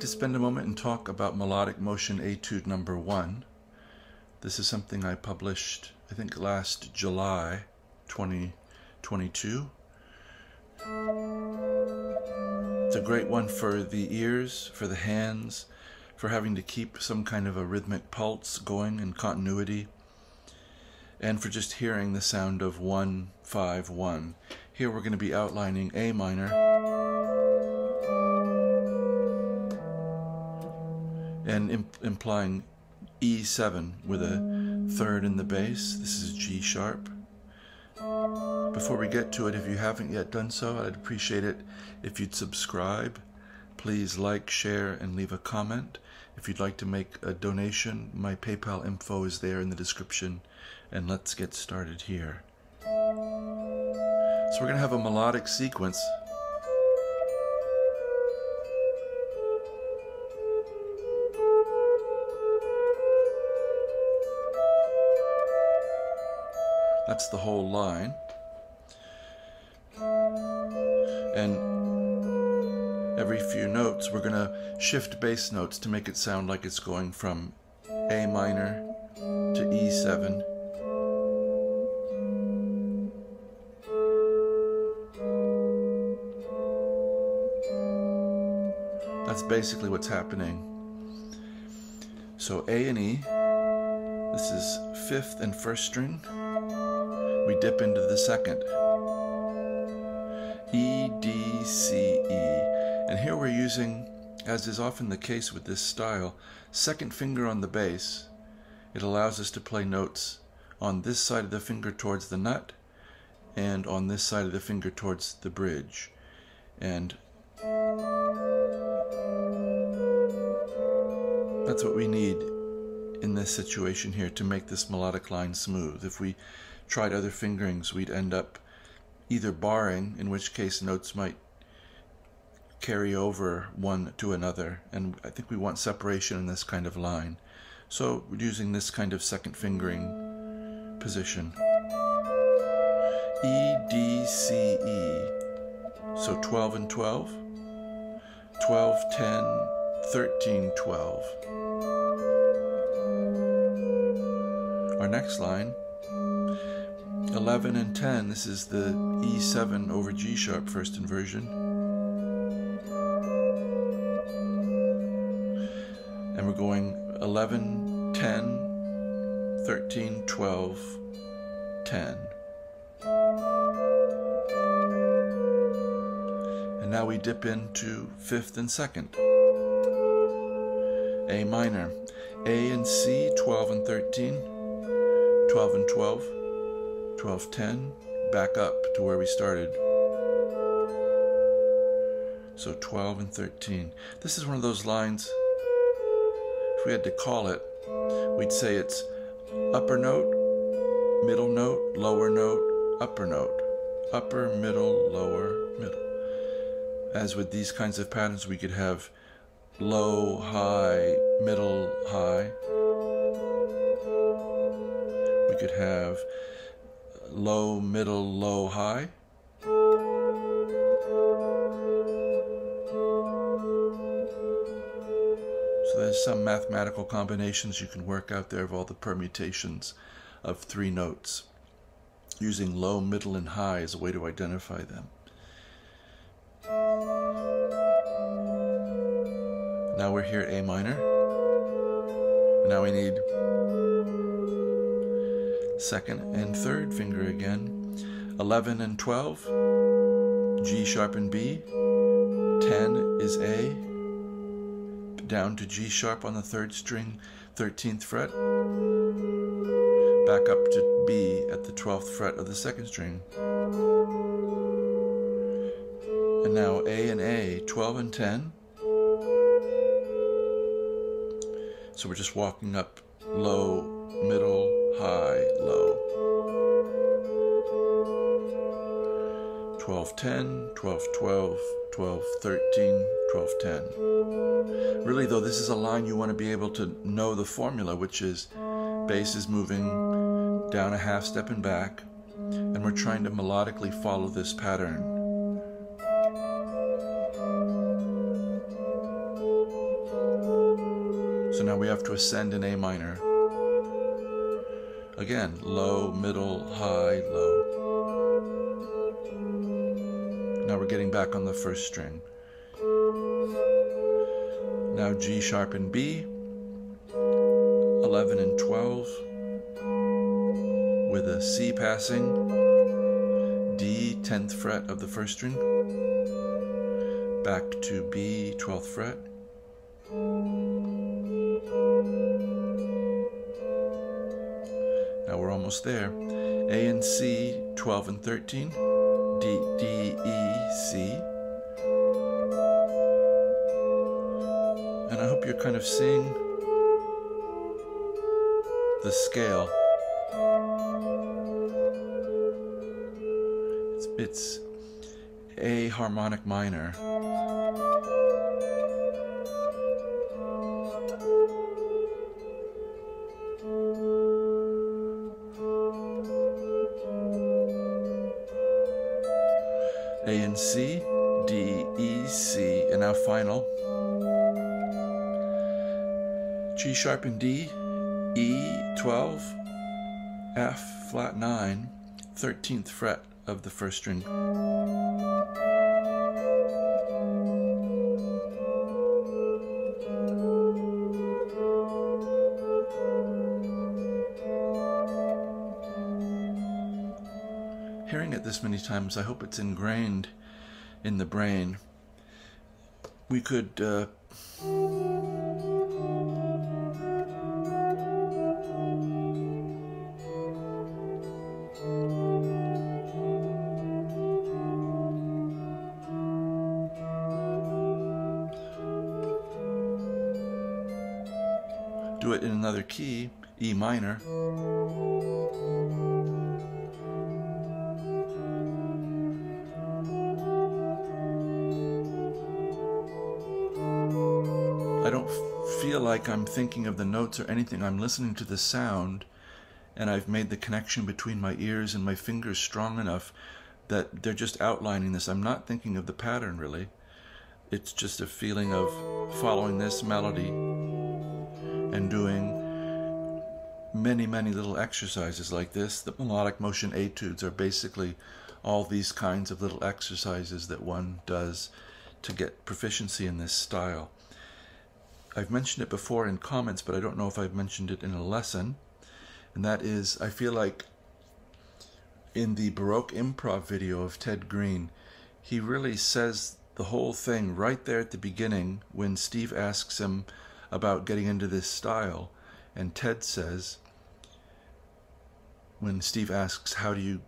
like to spend a moment and talk about melodic motion etude number one. This is something I published, I think, last July 2022. It's a great one for the ears, for the hands, for having to keep some kind of a rhythmic pulse going in continuity, and for just hearing the sound of 1 5 1. Here we're going to be outlining A minor. And imp implying E7 with a third in the bass. This is G sharp. Before we get to it, if you haven't yet done so, I'd appreciate it if you'd subscribe. Please like, share, and leave a comment. If you'd like to make a donation, my PayPal info is there in the description. And let's get started here. So we're going to have a melodic sequence. That's the whole line. And every few notes, we're going to shift bass notes to make it sound like it's going from A minor to E7. That's basically what's happening. So A and E, this is fifth and first string. We dip into the second. E, D, C, E. And here we're using, as is often the case with this style, second finger on the bass. It allows us to play notes on this side of the finger towards the nut and on this side of the finger towards the bridge. And that's what we need in this situation here to make this melodic line smooth. If we tried other fingerings, we'd end up either barring, in which case notes might carry over one to another, and I think we want separation in this kind of line. So we're using this kind of second fingering position. E, D, C, E. So 12 and 12. 12, 10, 13, 12. Our next line 11 and 10, this is the E7 over G sharp first inversion. And we're going 11, 10, 13, 12, 10. And now we dip into fifth and second. A minor. A and C, 12 and 13, 12 and 12. 1210, back up to where we started. So 12 and 13. This is one of those lines, if we had to call it, we'd say it's upper note, middle note, lower note, upper note, upper, middle, lower, middle. As with these kinds of patterns, we could have low, high, middle, high. Low, middle, low, high. So there's some mathematical combinations you can work out there of all the permutations of three notes using low, middle, and high as a way to identify them. Now we're here at A minor. Now we need second and third finger again. 11 and 12, G sharp and B. 10 is A, down to G sharp on the third string, 13th fret, back up to B at the 12th fret of the second string. And now A and A, 12 and 10. So we're just walking up low, middle, 12, 10, 12, 12, 12, 13, 12, 10. Really, though, this is a line you want to be able to know the formula, which is bass is moving down a half step and back, and we're trying to melodically follow this pattern. So now we have to ascend in A minor. Again, low, middle, high, low. Getting back on the first string. Now G sharp and B, 11 and 12, with a C passing, D, 10th fret of the first string, back to B, 12th fret, Now we're almost there. A and C, 12 and 13. D, D, E, C. And I hope you're kind of seeing the scale. It's, it's A harmonic minor. A and C, D, E, C, and now final. G sharp and D, E, 12, F, flat 9, 13th fret of the first string. This many times, I hope it's ingrained in the brain. We could. Uh, do it in another key, E minor. Like I'm thinking of the notes or anything. I'm listening to the sound, and I've made the connection between my ears and my fingers strong enough that they're just outlining this. I'm not thinking of the pattern really. It's just a feeling of following this melody and doing many, many little exercises like this. The melodic motion etudes are basically all these kinds of little exercises that one does to get proficiency in this style. I've mentioned it before in comments, but I don't know if I've mentioned it in a lesson. And that is, I feel like in the Baroque improv video of Ted Greene, he really says the whole thing right there at the beginning when Steve asks him about getting into this style. And Ted says, when Steve asks, How do you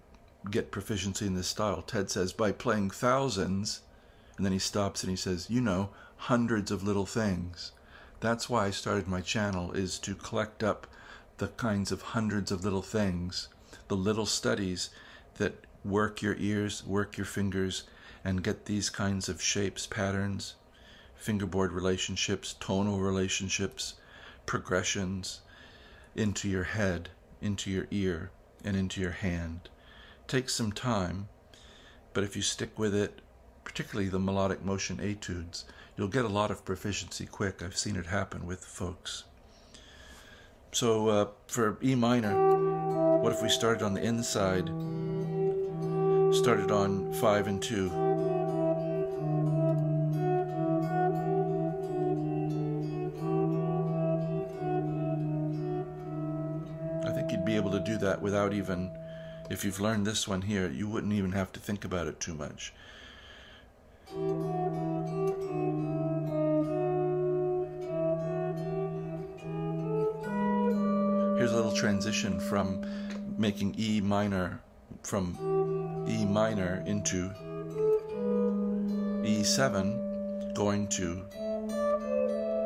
get proficiency in this style? Ted says, By playing thousands. And then he stops and he says, You know, hundreds of little things. That's why I started my channel, is to collect up the kinds of hundreds of little things, the little studies that work your ears, work your fingers, and get these kinds of shapes, patterns, fingerboard relationships, tonal relationships, progressions into your head, into your ear, and into your hand. It takes some time, but if you stick with it, particularly the melodic motion etudes, you'll get a lot of proficiency quick. I've seen it happen with folks. So uh, for E minor, what if we started on the inside, started on 5 and 2, I think you'd be able to do that without even, if you've learned this one here, you wouldn't even have to think about it too much. Here's a little transition from making E minor, from E minor into E7, going to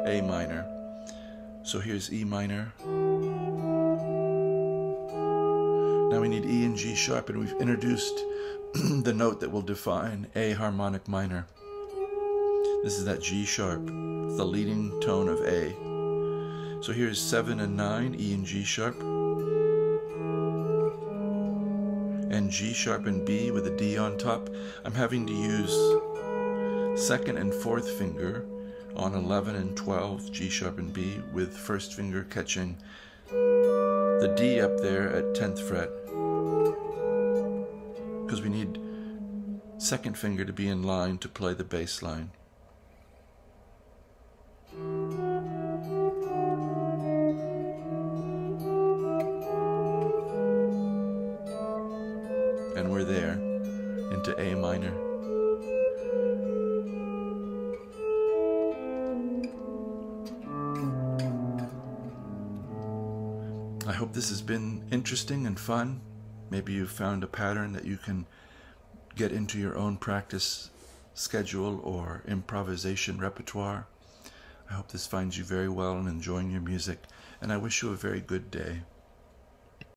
A minor. So here's E minor. Now we need E and G sharp, and we've introduced the note that will define A harmonic minor. This is that G sharp, the leading tone of A. So here's 7 and 9, E and G sharp. And G sharp and B with a D on top. I'm having to use second and fourth finger on 11 and 12, G sharp and B, with first finger catching the D up there at 10th fret. Because we need second finger to be in line to play the bass line. I hope this has been interesting and fun. Maybe you've found a pattern that you can get into your own practice schedule or improvisation repertoire. I hope this finds you very well and enjoying your music, and I wish you a very good day.